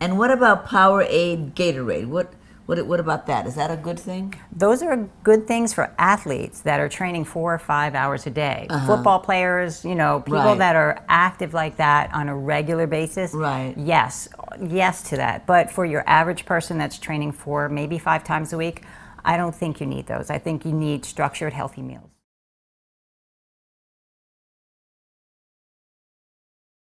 And what about Powerade Gatorade? What what what about that? Is that a good thing? Those are good things for athletes that are training four or five hours a day. Uh-huh. Football players, you know, people Right. that are active like that on a regular basis. Right. Yes, yes to that. But for your average person that's training four, maybe five times a week, I don't think you need those. I think you need structured, healthy meals.